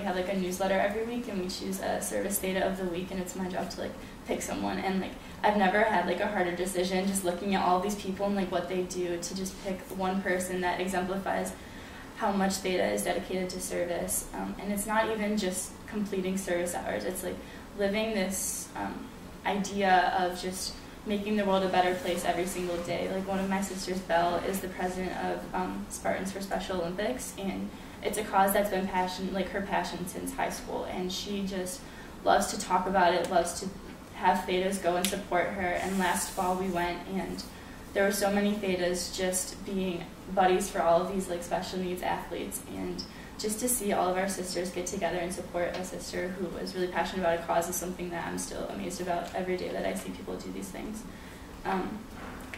We have like a newsletter every week, and we choose a service Theta of the week, and it's my job to like pick someone. And like I've never had like a harder decision just looking at all these people and like what they do to just pick one person that exemplifies how much theta is dedicated to service. Um, and it's not even just completing service hours. It's like living this um, idea of just making the world a better place every single day. Like one of my sisters, Belle, is the president of um, Spartans for Special Olympics, and it's a cause that's been passion, like her passion since high school, and she just loves to talk about it, loves to have thetas go and support her. And last fall we went, and there were so many thetas just being buddies for all of these like special needs athletes, and just to see all of our sisters get together and support a sister who was really passionate about a cause is something that I'm still amazed about every day that I see people do these things. Um,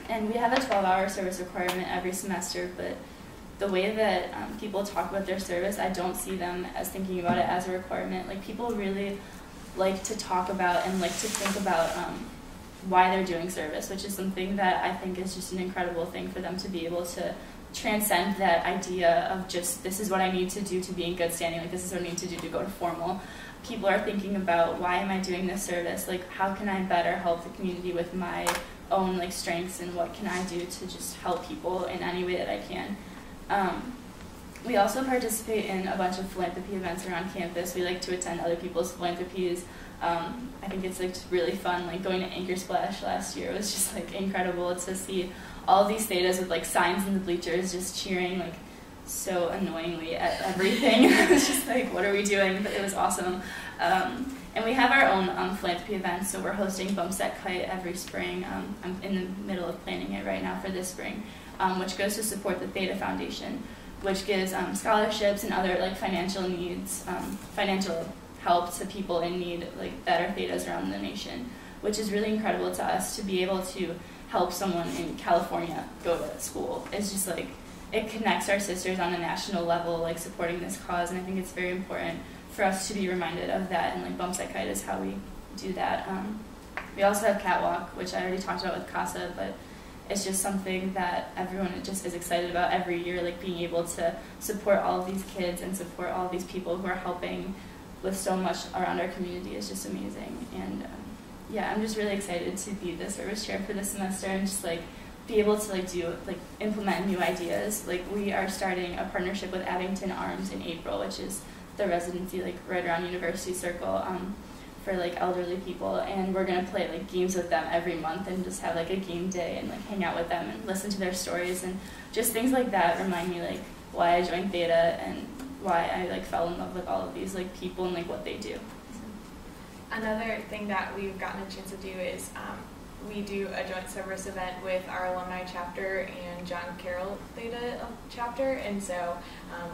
and we have a 12-hour service requirement every semester, but the way that um, people talk about their service, I don't see them as thinking about it as a requirement. Like people really like to talk about and like to think about um, why they're doing service, which is something that I think is just an incredible thing for them to be able to transcend that idea of just this is what I need to do to be in good standing, like this is what I need to do to go to formal. People are thinking about why am I doing this service? Like how can I better help the community with my own like strengths and what can I do to just help people in any way that I can. Um, we also participate in a bunch of philanthropy events around campus. We like to attend other people's philanthropies. Um, I think it's like really fun. Like going to Anchor Splash last year was just like incredible to see all these thetas with like signs in the bleachers just cheering like so annoyingly at everything. it was just like, what are we doing? But it was awesome. Um, and we have our own um, philanthropy events, so we're hosting Bump Set Kite every spring. Um, I'm in the middle of planning it right now for this spring, um, which goes to support the Theta Foundation, which gives um, scholarships and other like financial needs, um, financial help to people in need like that are Thetas around the nation, which is really incredible to us to be able to help someone in California go to school. It's just like it connects our sisters on a national level, like supporting this cause, and I think it's very important for us to be reminded of that. And like Bump Kite is how we do that. Um, we also have Catwalk, which I already talked about with CASA, but it's just something that everyone just is excited about every year, like being able to support all of these kids and support all of these people who are helping with so much around our community is just amazing. And um, yeah, I'm just really excited to be the service chair for this semester and just like be able to like do like implement new ideas. Like we are starting a partnership with Abington Arms in April, which is the residency like right around University Circle um, for like elderly people, and we're gonna play like games with them every month and just have like a game day and like hang out with them and listen to their stories and just things like that remind me like why I joined Theta and why I like fell in love with all of these like people and like what they do. Another thing that we've gotten a chance to do is um, we do a joint service event with our alumni chapter and John Carroll Theta chapter, and so um,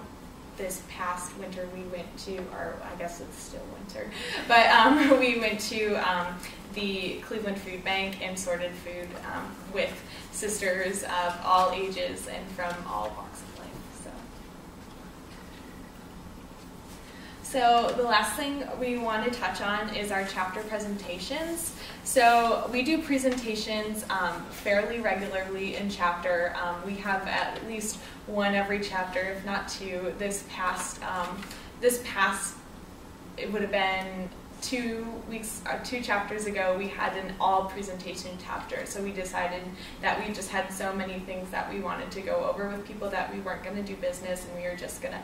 this past winter we went to, or I guess it's still winter, but um, we went to um, the Cleveland Food Bank and sorted food um, with sisters of all ages and from all So the last thing we want to touch on is our chapter presentations. So we do presentations um, fairly regularly in chapter. Um, we have at least one every chapter, if not two. This past um, this past it would have been two weeks, uh, two chapters ago, we had an all presentation chapter. So we decided that we just had so many things that we wanted to go over with people that we weren't going to do business and we were just going to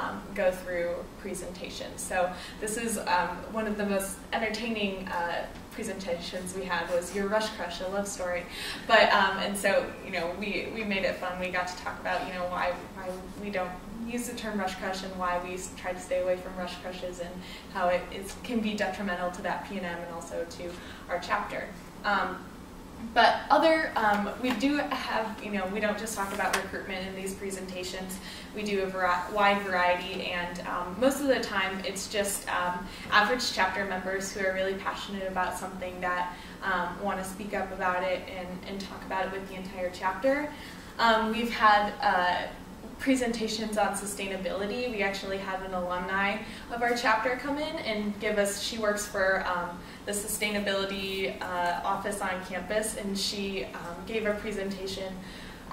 um, go through presentations. So this is um, one of the most entertaining uh, presentations we had was your Rush Crush, a love story. But um, and so you know we we made it fun. We got to talk about you know why why we don't use the term rush crush and why we try to stay away from rush crushes and how it is, can be detrimental to that PNM and also to our chapter. Um, but other, um, we do have, you know, we don't just talk about recruitment in these presentations. We do a wide variety, and um, most of the time it's just um, average chapter members who are really passionate about something that um, want to speak up about it and, and talk about it with the entire chapter. Um, we've had uh, presentations on sustainability. We actually had an alumni of our chapter come in and give us, she works for um, the sustainability uh, office on campus, and she um, gave a presentation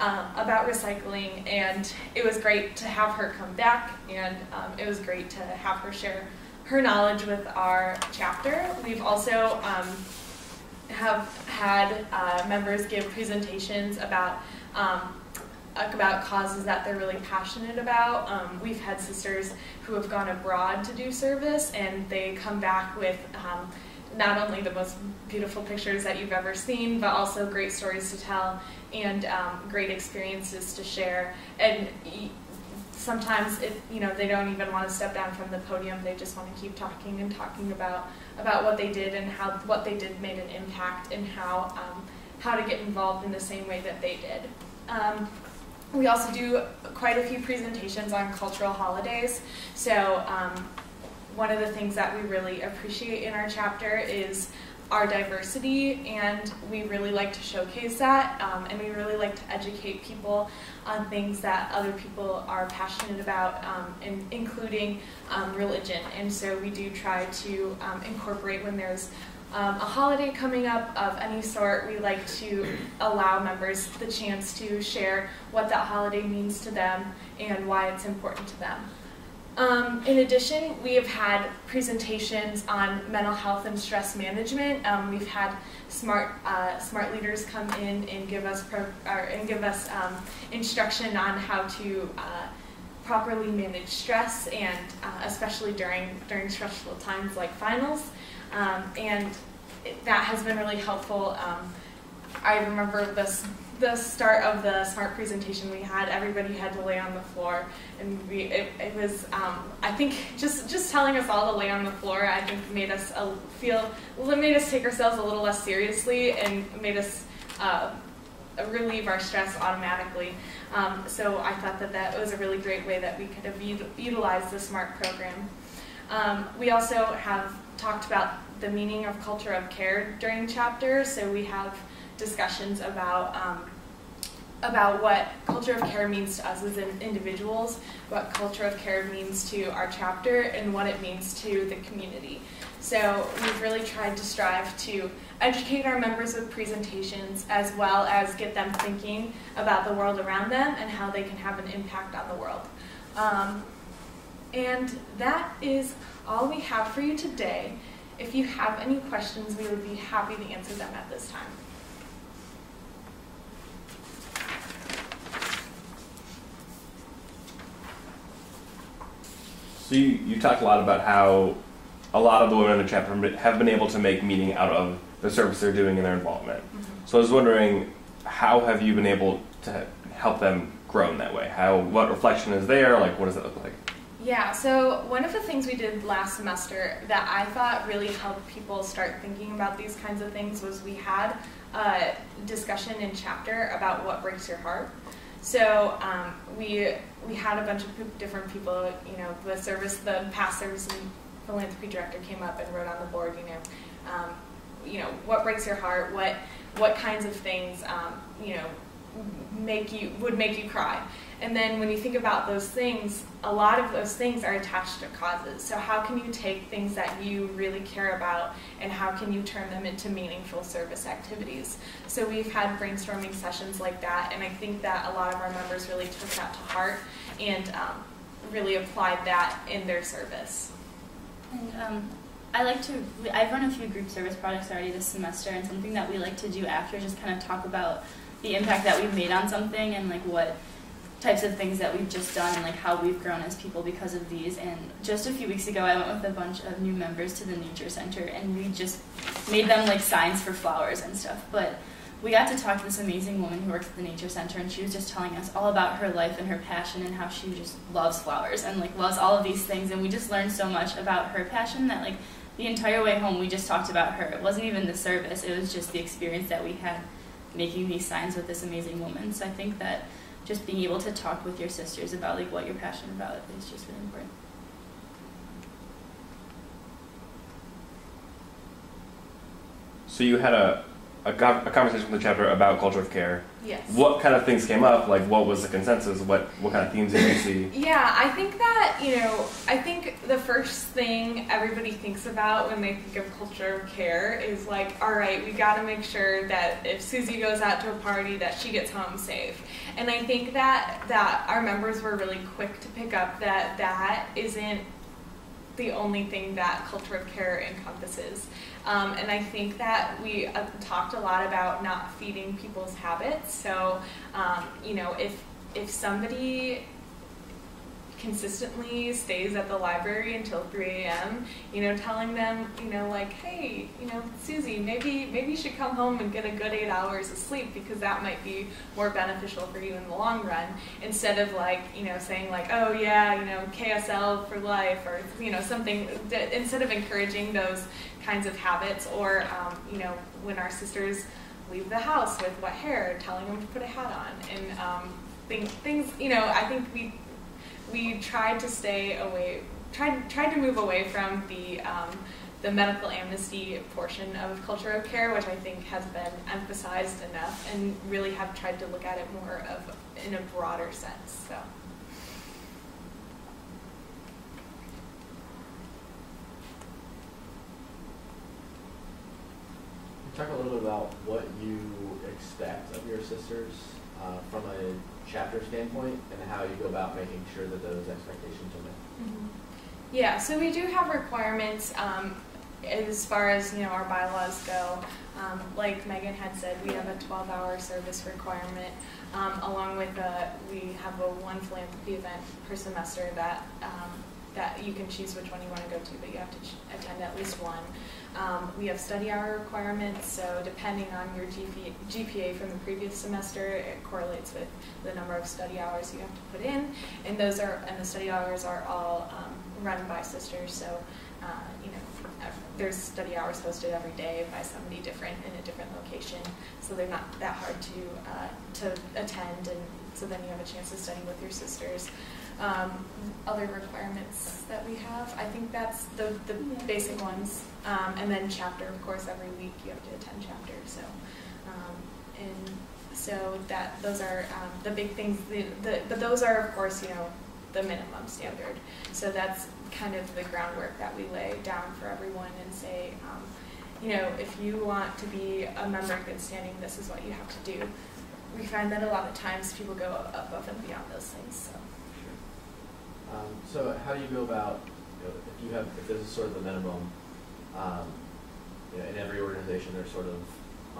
um, about recycling, and it was great to have her come back, and um, it was great to have her share her knowledge with our chapter. We've also um, have had uh, members give presentations about um, about causes that they're really passionate about. Um, we've had sisters who have gone abroad to do service, and they come back with um, not only the most beautiful pictures that you've ever seen, but also great stories to tell and um, great experiences to share. And sometimes, it, you know, they don't even want to step down from the podium. They just want to keep talking and talking about about what they did and how what they did made an impact and how um, how to get involved in the same way that they did. We also do quite a few presentations on cultural holidays. So um, one of the things that we really appreciate in our chapter is our diversity, and we really like to showcase that, um, and we really like to educate people on things that other people are passionate about, um, in, including um, religion. And so we do try to um, incorporate when there's um, a holiday coming up of any sort, we like to allow members the chance to share what that holiday means to them and why it's important to them. Um, in addition, we have had presentations on mental health and stress management. Um, we've had smart uh, smart leaders come in and give us and give us um, instruction on how to uh, properly manage stress, and uh, especially during during stressful times like finals. Um, and that has been really helpful. Um, I remember this the start of the smart presentation we had, everybody had to lay on the floor, and we it, it was um, I think just just telling us all to lay on the floor I think made us uh, feel made us take ourselves a little less seriously and made us uh, relieve our stress automatically. Um, so I thought that that was a really great way that we could have utilized the SMART program. Um, we also have talked about the meaning of culture of care during chapters. So we have discussions about um, about what culture of care means to us as individuals, what culture of care means to our chapter, and what it means to the community. So we've really tried to strive to educate our members with presentations as well as get them thinking about the world around them and how they can have an impact on the world. Um, and that is all we have for you today. If you have any questions, we would be happy to answer them at this time. So you, you talked a lot about how a lot of the women in the chapter have been able to make meaning out of the service they're doing and their involvement. Mm-hmm. So I was wondering, how have you been able to help them grow in that way? How what reflection is there? Like, what does it look like? Yeah, so one of the things we did last semester that I thought really helped people start thinking about these kinds of things was we had a discussion in chapter about what breaks your heart. So um, we we had a bunch of different people, you know, the service, the past service and philanthropy director came up and wrote on the board, you know, um, you know, what breaks your heart, what what kinds of things, um, you know, make you would make you cry. And then when you think about those things, a lot of those things are attached to causes. So how can you take things that you really care about and how can you turn them into meaningful service activities? So we've had brainstorming sessions like that, and I think that a lot of our members really took that to heart and um, really applied that in their service. And um, I like to, I've run a few group service projects already this semester, and something that we like to do after is just kind of talk about the impact that we've made on something and like what types of things that we've just done and like how we've grown as people because of these. And just a few weeks ago, I went with a bunch of new members to the nature center, and we just made them like signs for flowers and stuff. But we got to talk to this amazing woman who works at the nature center, and she was just telling us all about her life and her passion and how she just loves flowers and like loves all of these things. And we just learned so much about her passion that like the entire way home we just talked about her. It wasn't even the service; it was just the experience that we had making these signs with this amazing woman. So I think that just being able to talk with your sisters about like what you're passionate about is just really important. So you had a a, a conversation with the chapter about culture of care. Yes. What kind of things came up? Like, what was the consensus? What what kind of themes did you see? Yeah, I think that, you know, I think the first thing everybody thinks about when they think of culture of care is like, all right, we got to make sure that if Susie goes out to a party that she gets home safe. And I think that that our members were really quick to pick up that that isn't the only thing that culture of care encompasses. Um, and I think that we uh, talked a lot about not feeding people's habits. So, um, you know, if if somebody consistently stays at the library until 3 a.m., you know, telling them, you know, like, hey, you know, Susie, maybe maybe you should come home and get a good eight hours of sleep because that might be more beneficial for you in the long run. Instead of like, you know, saying like, oh yeah, you know, KSL for life or you know something. Instead of encouraging those kinds of habits, or um, you know, when our sisters leave the house with wet hair, telling them to put a hat on and um, things, things. You know, I think we we tried to stay away, tried tried to move away from the um, the medical amnesty portion of culture of care, which I think has been emphasized enough, and really have tried to look at it more of in a broader sense. So. Talk a little bit about what you expect of your sisters uh, from a chapter standpoint and how you go about making sure that those expectations are met. Mhm. Yeah, so we do have requirements um, as far as you know our bylaws go. Um, like Megan had said, we have a 12-hour service requirement, um, along with a, we have a one philanthropy event per semester that um, that you can choose which one you want to go to, but you have to attend at least one. Um, we have study hour requirements, so depending on your GPA, GPA from the previous semester, it correlates with the number of study hours you have to put in, and those are and the study hours are all um, run by sisters. So, uh, you know, there's study hours hosted every day by somebody different in a different location, so they're not that hard to uh, to attend, and so then you have a chance to study with your sisters. Um, other requirements that we have, I think that's the the Yeah. basic ones, um, and then chapter, of course, every week you have to attend chapter. So, um, and so that those are um, the big things. The, the, but those are, of course, you know, the minimum standard. So that's kind of the groundwork that we lay down for everyone and say, um, you know, if you want to be a member of good standing, this is what you have to do. We find that a lot of times people go above and beyond those things. So. Um, so how do you go about, you know, if you have, if this is sort of the minimum, um, you know, in every organization there's sort of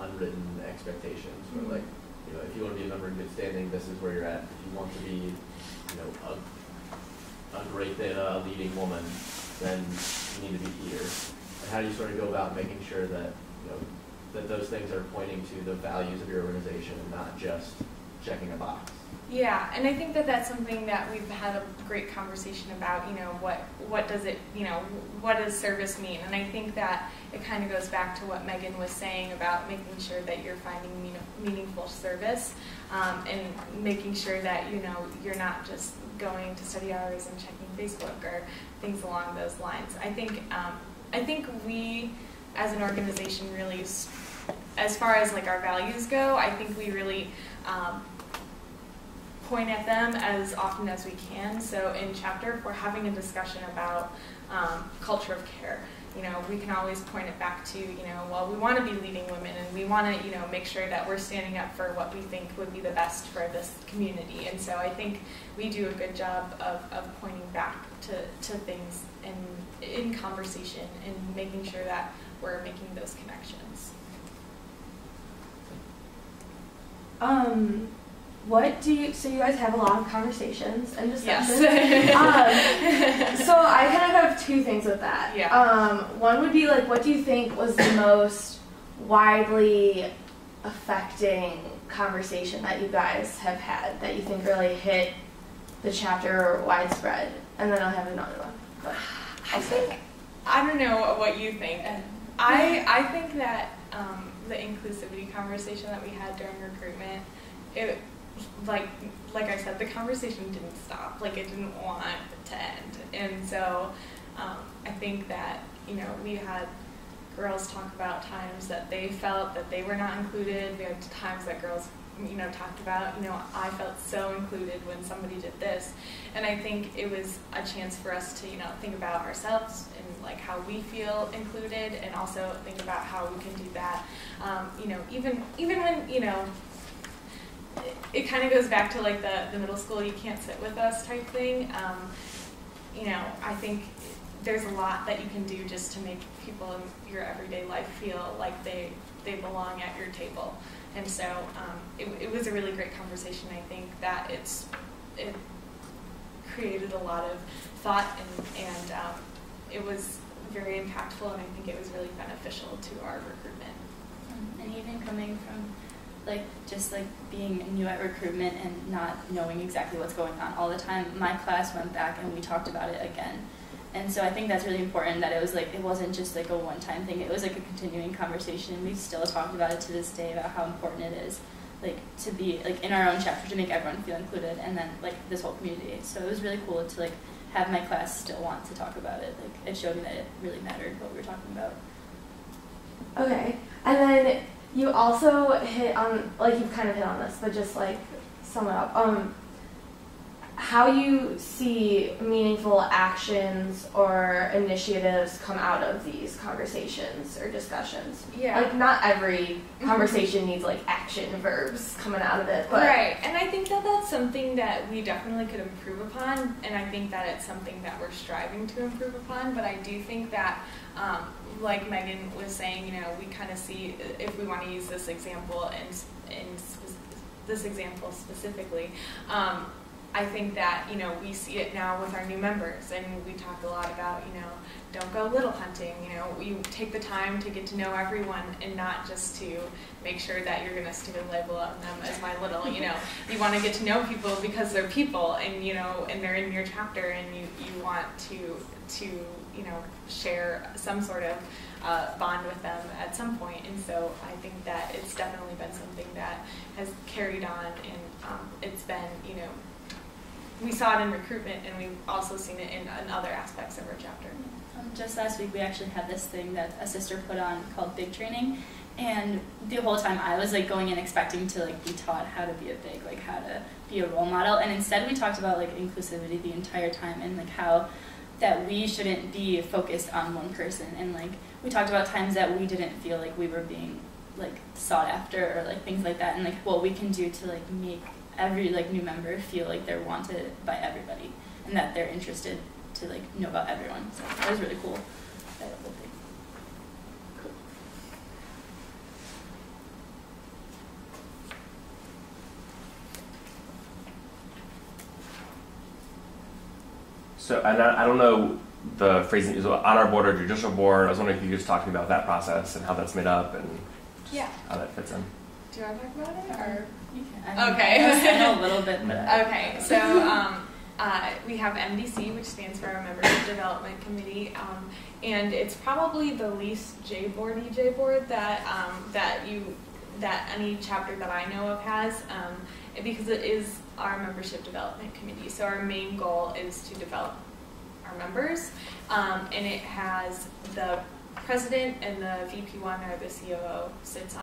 unwritten expectations, Mhm. where like, you know, if you want to be a member in good standing, this is where you're at. If you want to be, you know, a, a great uh, leading woman, then you need to be here. And how do you sort of go about making sure that, you know, that those things are pointing to the values of your organization and not just checking a box? Yeah, and I think that that's something that we've had a great conversation about. You know, what what does it, you know, what does service mean? And I think that it kind of goes back to what Megan was saying about making sure that you're finding mean, meaningful service, um, and making sure that you know you're not just going to study hours and checking Facebook or things along those lines. I think um, I think we, as an organization, really, as far as like our values go, I think we really. Um, point at them as often as we can. So in chapter, we're having a discussion about um, culture of care, you know, we can always point it back to, you know, well, we want to be leading women and we want to, you know, make sure that we're standing up for what we think would be the best for this community. And so I think we do a good job of, of pointing back to, to things in, in conversation and making sure that we're making those connections. Um, what do you? So you guys have a lot of conversations and discussions. Yes. um, so I kind of have two things with that. Yeah. Um, one would be like, what do you think was the most widely affecting conversation that you guys have had that you think really hit the chapter widespread? And then I'll have another one. But I think I don't know what you think. I I think that um, the inclusivity conversation that we had during recruitment, it like like I said, the conversation didn't stop. Like it didn't want to end, and so um, I think that you know we had girls talk about times that they felt that they were not included. We had times that girls, you know, talked about, you know, I felt so included when somebody did this. And I think it was a chance for us to, you know, think about ourselves and like how we feel included, and also think about how we can do that. Um, you know, even even when you know it, it kind of goes back to like the, the middle school you can't sit with us type thing. Um, you know i think there's a lot that you can do just to make people in your everyday life feel like they they belong at your table. And so um, it, it was a really great conversation. I think that it's it created a lot of thought and, and um, it was very impactful and i think it was really beneficial to our recruitment. Um, and even coming from like just like being new at recruitment and not knowing exactly what's going on all the time my class went back and we talked about it again. And so i think that's really important that it was like it wasn't just like a one time thing. It was like a continuing conversation and we still talked about it to this day about how important it is like to be like in our own chapter to make everyone feel included and then like this whole community. So it was really cool to like have my class still want to talk about it. Like it showed me that it really mattered what we were talking about. Okay. And then you also hit on like you've kind of hit on this, but just like sum it up. Um how you see meaningful actions or initiatives come out of these conversations or discussions. yeah Like not every conversation needs like action verbs coming out of it, but Right, and I think that that's something that we definitely could improve upon, and I think that it's something that we're striving to improve upon. But I do think that, um, like Megan was saying, you know, we kind of see if we want to use this example and in spe- this example specifically. Um, I think that you know we see it now with our new members, and we talk a lot about you know don't go little hunting. You know, you take the time to get to know everyone, and not just to make sure that you're going to stick a label on them as my little. You know, you want to get to know people because they're people, and you know, and they're in your chapter, and you you want to to you know share some sort of uh, bond with them at some point. And so I think that it's definitely been something that has carried on, and um, it's been you know we saw it in recruitment, and we've also seen it in, in other aspects of our chapter. Um, just last week, we actually had this thing that a sister put on called Big Training, and the whole time I was like going in expecting to like be taught how to be a big, like how to be a role model, and instead we talked about like inclusivity the entire time and like how that we shouldn't be focused on one person, and like we talked about times that we didn't feel like we were being like sought after or like things like that, and like what we can do to like make every like new member feel like they're wanted by everybody and that they're interested to like know about everyone. So that was really cool. So, and I, I don't know the phrasing is on our board or judicial board. I was wondering if you could just talk to me about that process and how that's made up and Yeah. how that fits in. Do you want to talk about it, or? You can, I mean, Okay. I, know, a little bit, but Okay, so um, uh, we have MDC, which stands for our Membership Development Committee, um, and it's probably the least J board EJ board that um, that you that any chapter that I know of has, um, because it is our Membership Development Committee. So our main goal is to develop our members, um, and it has the president and the VP1 or the COO sits on.